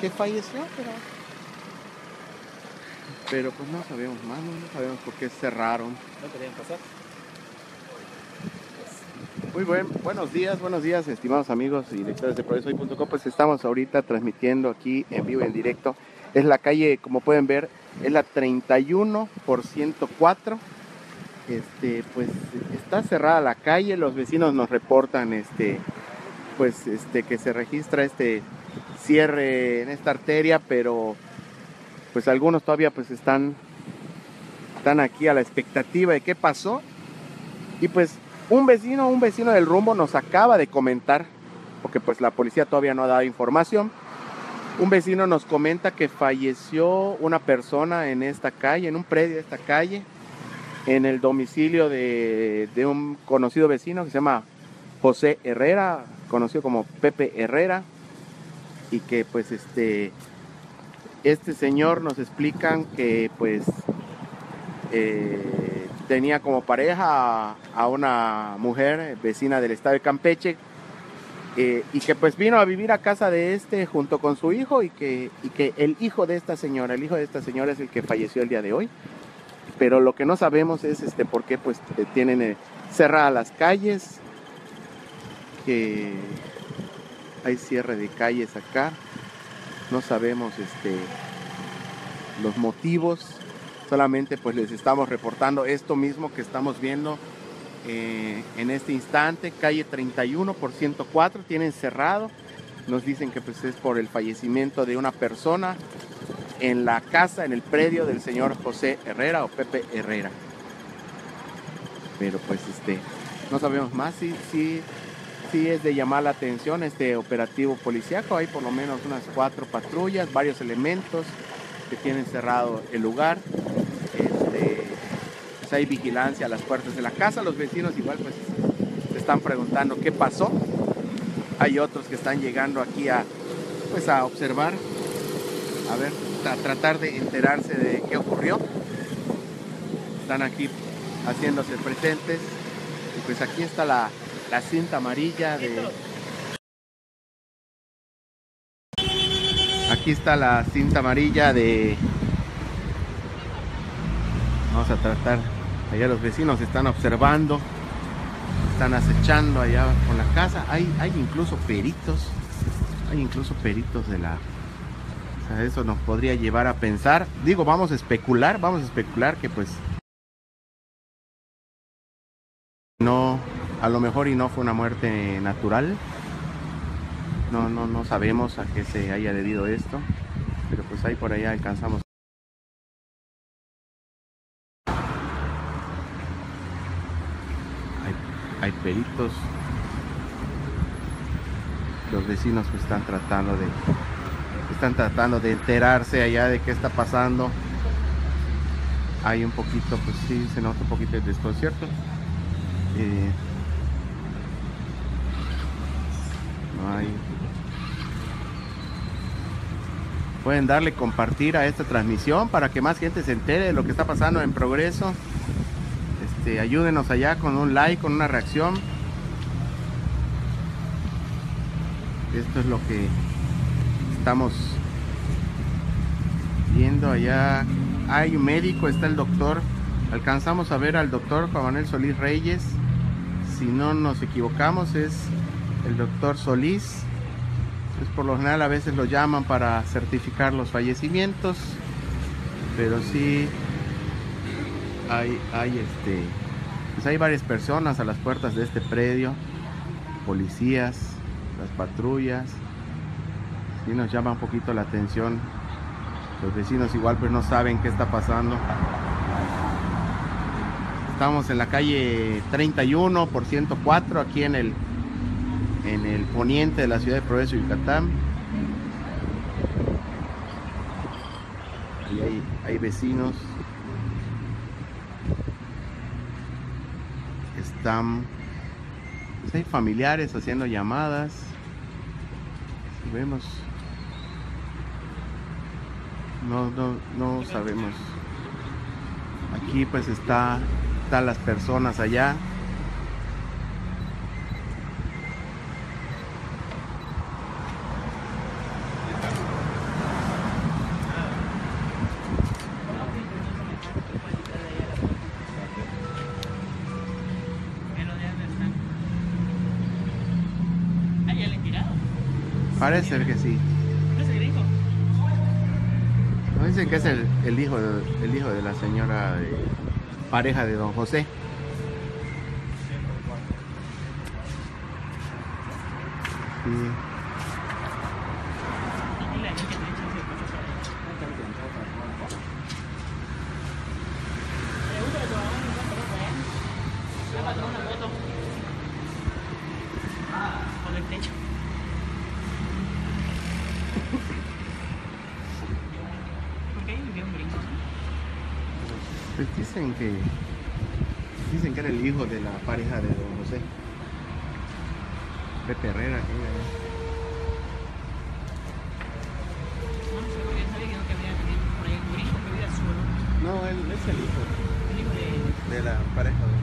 que falleció, pero pero pues no sabemos más, no, sabemos por qué cerraron. No querían pasar. Muy buen, buenos días, buenos días, estimados amigos y lectores de progresoy.com. Pues estamos ahorita transmitiendo aquí en vivo y en directo. Es la calle, como pueden ver, es la 31 por 104. Este, pues está cerrada la calle, los vecinos nos reportan este, pues este, que se registra este cierre en esta arteria, pero pues algunos todavía pues están, están aquí a la expectativa de qué pasó. Y pues un vecino, un vecino del rumbo nos acaba de comentar, porque pues la policía todavía no ha dado información. Un vecino nos comenta que falleció una persona en esta calle, en un predio de esta calle, en el domicilio de, de un conocido vecino que se llama José Herrera, conocido como Pepe Herrera, y que pues este este señor nos explican que pues eh, tenía como pareja a, una mujer vecina del estado de Campeche eh, y que pues vino a vivir a casa de este junto con su hijo y que, y que el hijo de esta señora, el hijo de esta señora es el que falleció el día de hoy. Pero lo que no sabemos es este por qué pues eh, tienen cerradas las calles, que hay cierre de calles acá. No sabemos este, los motivos, solamente pues les estamos reportando esto mismo que estamos viendo eh, en este instante, calle 31 por 104, tienen cerrado, nos dicen que pues es por el fallecimiento de una persona en la casa, en el predio del señor José Herrera o Pepe Herrera. Pero pues este, no sabemos más, si sí, es de llamar la atención este operativo policiaco. Hay por lo menos unas cuatro patrullas, varios elementos que tienen cerrado el lugar. Este, pues hay vigilancia a las puertas de la casa. Los vecinos igual pues se están preguntando qué pasó. Hay otros que están llegando aquí a, pues, a observar, a ver, a tratar de enterarse de qué ocurrió. Están aquí haciéndose presentes. Y pues aquí está la, la cinta amarilla de... Aquí está la cinta amarilla de... Vamos a tratar... Allá los vecinos están observando. Están acechando allá con la casa. Hay, hay incluso peritos. Hay incluso peritos de la... Eso nos podría llevar a pensar. Digo, vamos a especular. Vamos a especular que pues... No, a lo mejor y no fue una muerte natural. No, no, no sabemos a qué se haya debido esto, pero pues ahí por allá alcanzamos. Hay, peritos. Los vecinos pues están tratando de están tratando de enterarse allá de qué está pasando. Hay un poquito, pues sí, se nota un poquito de desconcierto. Eh, Pueden darle compartir a esta transmisión para que más gente se entere de lo que está pasando en progreso. Este, ayúdenos allá con un like, con una reacción. Esto es lo que estamos viendo allá. Hay un médico, está el doctor. Alcanzamos a ver al doctor Juan Manuel Solís Reyes. Si no nos equivocamos es el doctor Solís. Pues por lo general a veces lo llaman para certificar los fallecimientos, pero sí hay, hay este, pues hay varias personas a las puertas de este predio, policías, las patrullas, sí nos llama un poquito la atención. Los vecinos igual pues no saben qué está pasando. Estamos en la calle 31 por 104 aquí en el en el poniente de la ciudad de Progreso, Yucatán. Ahí hay, vecinos. Están, pues hay familiares haciendo llamadas. vemos, no, no, no sabemos. Aquí pues está, están las personas allá. Parece ser que sí. ¿Es el? No, Dicen que es el, el hijo de, el hijo de la señora de pareja de don José. Sí. Dile a mí que te eche ese coche ¿Le gusta que tu mamá me cuente loco, eh? Yo voy a tomar una foto. Con el techo. ¿Por qué vivió un gringo? Pues dicen que dicen que era el hijo de la pareja de don José. Pepe Herrera, que que no él es el hijo El hijo de... de la pareja de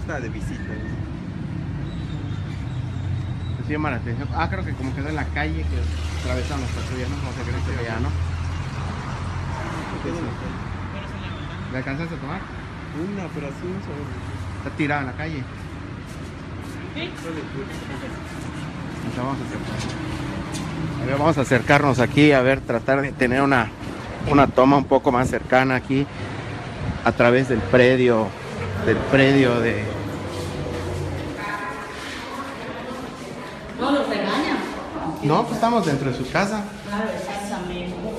Está de visita. Pues sí llama la atención. Ah, creo que como quedó en la calle que atravesaron los patrullas, ¿no? Como se cree que allá, ¿no? Le mandó. ¿Le alcanzaste a tomar? Una, pero así un solo. Está tirada en la calle. Vamos a acercar. A ver, vamos a acercarnos aquí, a ver, tratar de tener una, una toma un poco más cercana aquí a través del predio, del predio de... No los regañan. No, pues estamos dentro de su casa. Claro, exactamente.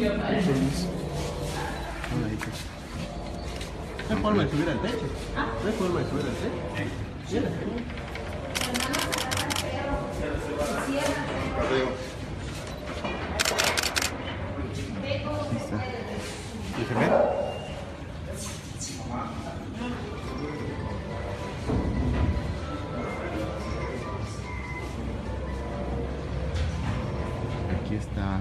No hay forma de subir al techo. No forma de subir al techo. Aquí está.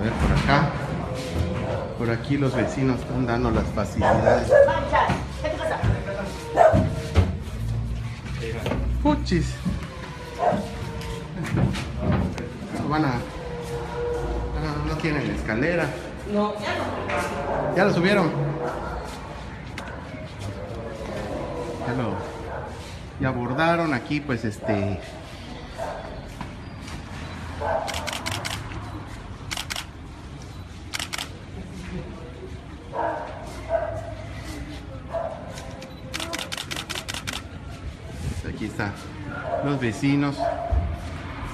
Ver por acá. Por aquí los vecinos están dando las facilidades. Puchis. Van a. No, no tienen escalera. No, ya no. Ya lo subieron. Ya lo. Ya abordaron aquí, pues este. Aquí está. Los vecinos.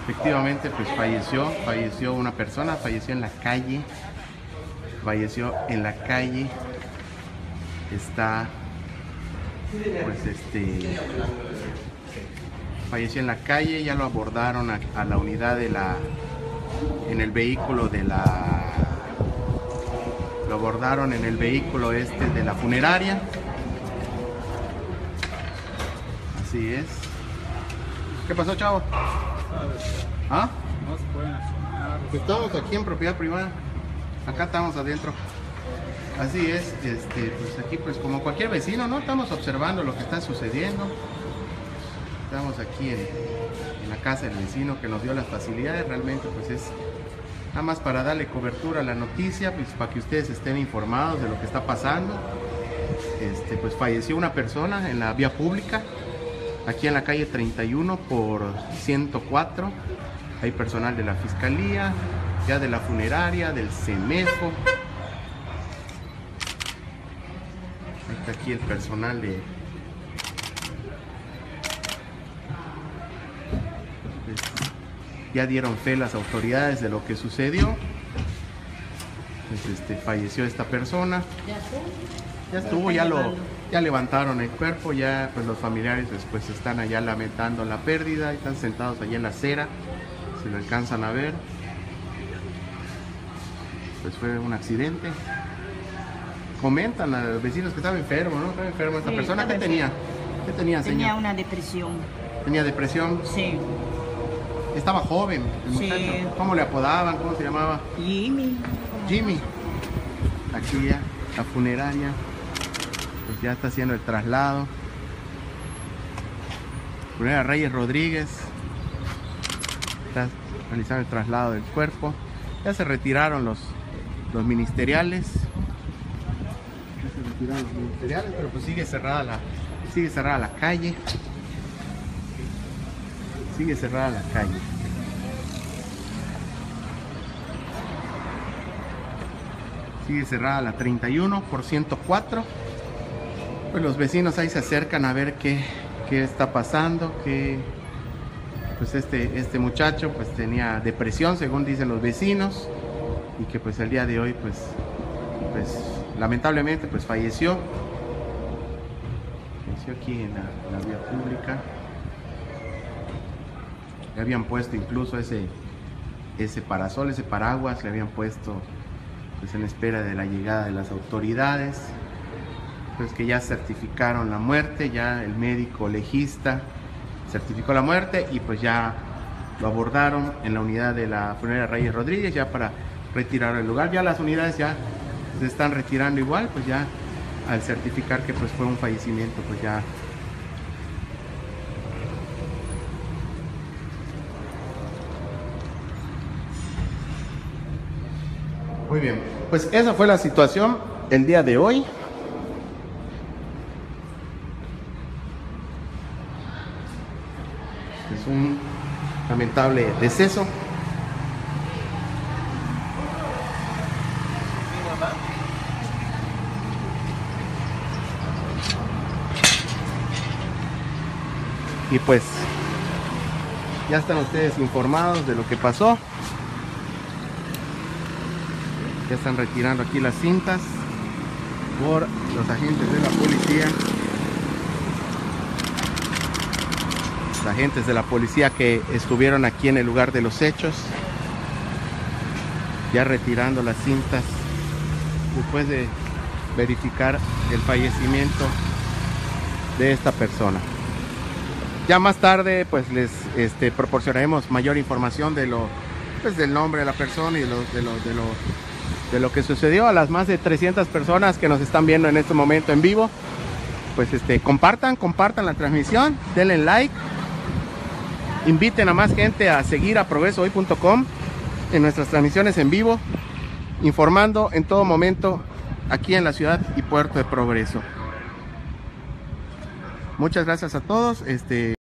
Efectivamente, pues falleció. Falleció una persona, falleció en la calle falleció en la calle. Está, pues este, falleció en la calle, ya lo abordaron a, a la unidad de la, en el vehículo de la, lo abordaron en el vehículo este de la funeraria. Así es. ¿Qué pasó, chavo? ¿Ah? Pues estamos aquí en propiedad privada. Acá estamos adentro. Así es, este, pues aquí pues como cualquier vecino, ¿no? Estamos observando lo que está sucediendo. Estamos aquí en, en la casa del vecino que nos dio las facilidades. Realmente pues es nada más para darle cobertura a la noticia, pues para que ustedes estén informados de lo que está pasando. Este, pues falleció una persona en la vía pública, aquí en la calle 31 por 104. Hay personal de la fiscalía, ya de la funeraria, del CEMEFO. Aquí el personal de. Ya dieron fe las autoridades de lo que sucedió. Pues, este, falleció esta persona. Ya estuvo, ya lo, ya levantaron el cuerpo, ya pues los familiares después están allá lamentando la pérdida, están sentados allá en la acera, si lo alcanzan a ver. Pues fue un accidente. Comentan a los vecinos que estaba enfermo, ¿no? Estaba enfermo esta Sí, persona. ¿Qué tenía? ¿Qué tenía, Tenía señor? una depresión. Tenía depresión. Sí. Estaba joven el Sí. muchacho. ¿Cómo le apodaban? ¿Cómo se llamaba? Jimmy. Jimmy. Aquí ya, la funeraria. Ya está haciendo el traslado. Funeraria Reyes Rodríguez. Está realizando el traslado del cuerpo. Ya se retiraron los, los ministeriales. Ya se retiraron los ministeriales, pero pues sigue cerrada la, sigue cerrada la calle. Sigue cerrada la calle. Sigue cerrada la 31 por 104. Pues los vecinos ahí se acercan a ver qué, qué está pasando, que pues este, este muchacho pues tenía depresión según dicen los vecinos y que pues el día de hoy pues, pues lamentablemente pues falleció. Falleció aquí en la, en la vía pública. Le habían puesto incluso ese, ese parasol, ese paraguas, le habían puesto pues en espera de la llegada de las autoridades, pues que ya certificaron la muerte, ya el médico legista certificó la muerte y pues ya lo abordaron en la unidad de la funeraria Reyes Rodríguez ya para retirar el lugar. Ya las unidades ya se están retirando igual, pues ya al certificar que pues fue un fallecimiento, pues ya Muy bien, pues esa fue la situación el día de hoy. Es un lamentable deceso. Y pues ya están ustedes informados de lo que pasó. Ya están retirando aquí las cintas por los agentes de la policía. Agentes de la policía que estuvieron aquí en el lugar de los hechos. Ya retirando las cintas después de verificar el fallecimiento de esta persona. Ya más tarde pues les este, proporcionaremos mayor información de lo pues, del nombre de la persona y de lo, de lo, de lo de lo que sucedió a las más de 300 personas que nos están viendo en este momento en vivo. Pues este, compartan, compartan la transmisión, denle like, inviten a más gente a seguir a progresohoy.com en nuestras transmisiones en vivo, informando en todo momento aquí en la ciudad y puerto de Progreso. Muchas gracias a todos. Este,